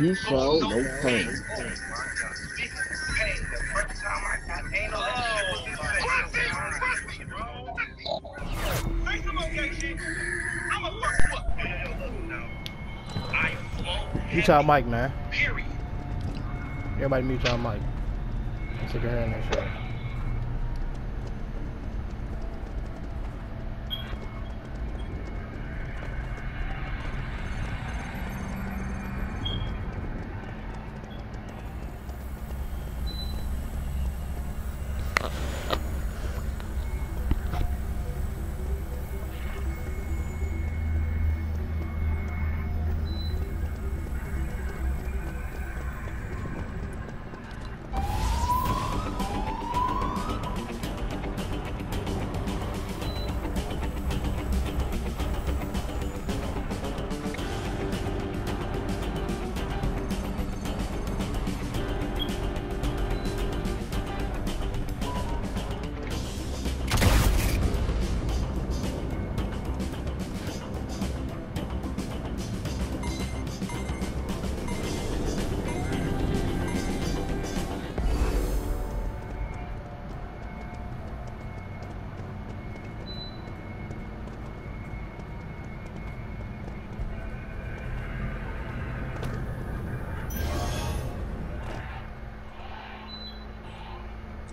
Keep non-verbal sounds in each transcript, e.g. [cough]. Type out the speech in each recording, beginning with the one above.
You show no pain. Mute y'all mic, man. Everybody mute y'all mic. Of hearing that shit.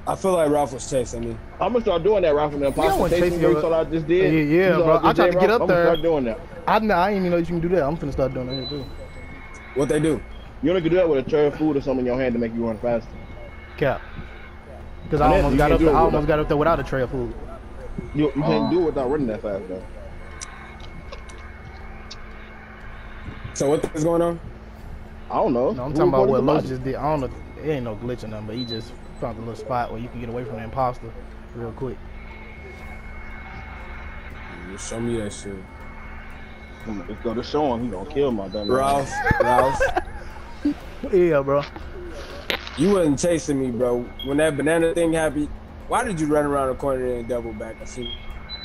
I feel like Ralph was chasing me. I'm gonna start doing that right from the Yeah, I imposter wanna station chase where you. you saw I just did. Yeah, yeah, bro. I tried did, to get Ralph? up I'm gonna there. start doing that. I, kn- I didn't even know you can do that. I'm finna start doing that here too. What they do? You only can do that with a tray of food or something in your hand to make you run faster. Cap. Because I almost got up there. I almost a- got up there without a tray of food. You, you Uh. can't do it without running that fast though. So what is going on? I don't know. No, I'm Who talking about reported what the just did. I don't know. It ain't no glitch or nothing, but he just found a little spot where you can get away from the imposter real quick. You show me that shit. Come on, Let's go to show him. He gonna kill my dumb ass. Ralph, Ralph, [laughs] Yeah, bro. you wasn't chasing me, bro. When that banana thing happened, why did you run around the corner and double back? I see.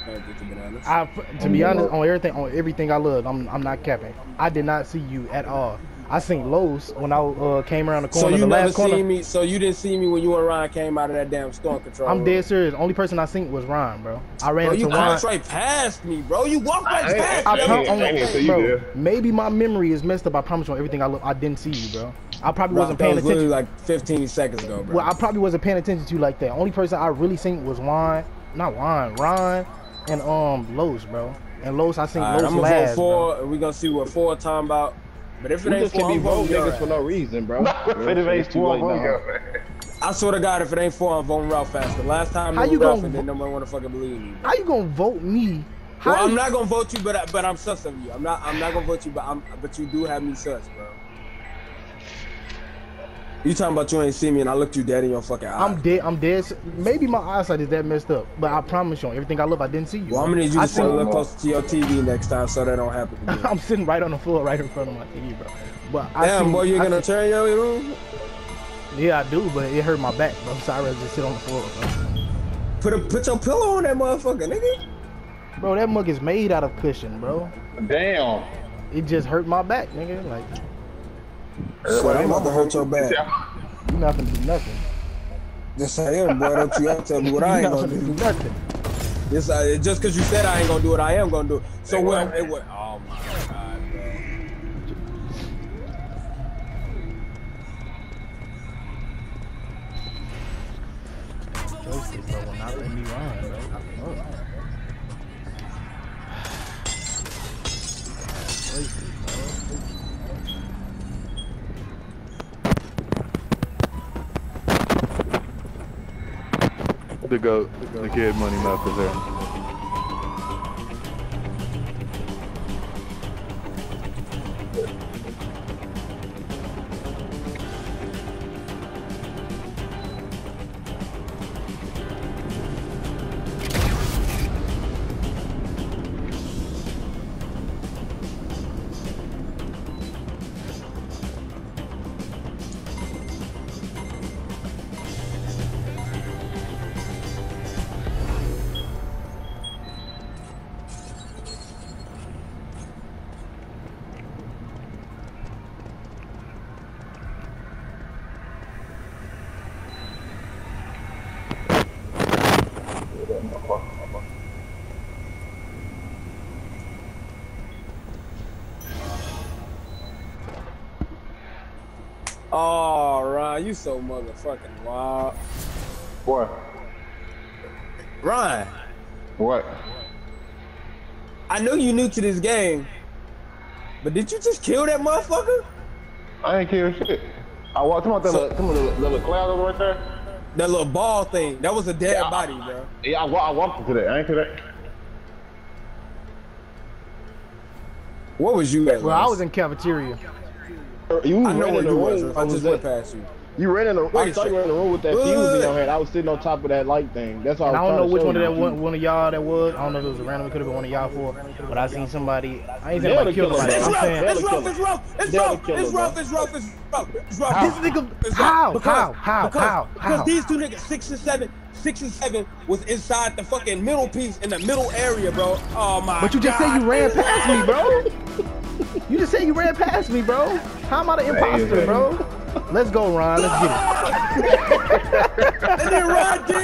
Gotta get the bananas. I, to be honest, on everything, on everything I love, I'm, I'm not capping. I did not see you at all. I seen Los when I uh, came around the corner. So corner. you the never last corner. seen me. So you didn't see me when you and Ryan came out of that damn storm control. I'm dead serious. Only person I seen was Ryan, bro. I ran Bro, into you Ryan. walked right past me, bro. You walked right I- past I me. I prom- didn't- on- I didn't you bro, there. maybe my memory is messed up. I promise you on everything I look. I didn't see you, bro. I probably Bro, wasn't paying was literally attention. like 15 seconds ago, bro. Well, I probably wasn't paying attention to you like that. Only person I really seen was Juan, not Juan, Ron, and um Los, bro. And Los, I seen All right, Los I'm gonna vote last. bro. for. and We gonna see what four time about. But if it We ain't just four, can be I'm voting voting your niggas for no reason, bro. [laughs] if it ain't It's too four late now. longer. I swear to God, if it ain't four, I'm voting Ralph faster. Last time How it was you Ralph, gonna and then nobody wanna fucking believe me. How you gonna vote me? How Well, I'm not gonna vote you, but I, but I'm sus of you. I'm not I'm not gonna vote you, but I'm but you do have me sus, bro. You talking about you ain't see me and I looked you dead in your fucking eye. I'm dead. I'm dead. Maybe my eyesight is that messed up, but I promise you, on everything I love, I didn't see you. well, I'm gonna need you to sit a little closer to your TV next time so that don't happen [laughs] again. I'm sitting right on the floor, right in front of my TV, bro. But I Damn, seen- boy, you I gonna seen- turn your room? Yeah, I do, but it hurt my back, bro. So I'd rather just sit on the floor, bro. Put a put your pillow on that motherfucker, nigga. Bro, that mug is made out of cushion, bro. Damn. It just hurt my back, nigga. Like, So I'm about to hurt your back. You're not gonna do nothing. Yes, I am, boy. Don't you ever tell me what [laughs] I you ain't gonna gonna do. do nothing. Yes, uh, I, just because you said I ain't gonna do it, I am gonna do it. So well, it was. Oh my god, bro. Joystick, bro, will not let me run, bro. Fuck. [sighs] The goat, the kid money mouth is there. Oh, Ron, you so motherfucking wild. What? Ron, What? I know you new to this game, but did you just kill that motherfucker? I ain't kill shit. I walked. him out that So- little, come on, the little, little cloud over right there. That little ball thing. That was a dead Yeah. body, bro. Yeah, I, wa- I walked into that. I ain't kill that. What was you at? Well, I was in cafeteria. You I know ran where in the you was. room. I I just went past you. You ran in the. Wait I thought you were in the room with that fuse in your hand. I was sitting on top of that light thing. That's all. And I don't know which one of you. that one, one of y'all that was. I don't know if it was a random. It could have been one of y'all four. But I seen somebody. I ain't saying They'll nobody kill nobody. him, It's I'm rough. It's rough. It's rough. It's rough. It's rough. It's rough. It's rough. It's rough. This nigga- It's how? rough. How? How? Because, How? Because these two niggas, six and seven, six and seven, was inside the fucking middle piece in the middle area, bro. Oh my. But you just said you ran past me, bro. You just said you ran past me, bro. How am I the imposter, bro? Let's go, Ron. Let's get it. [laughs] And then Rod did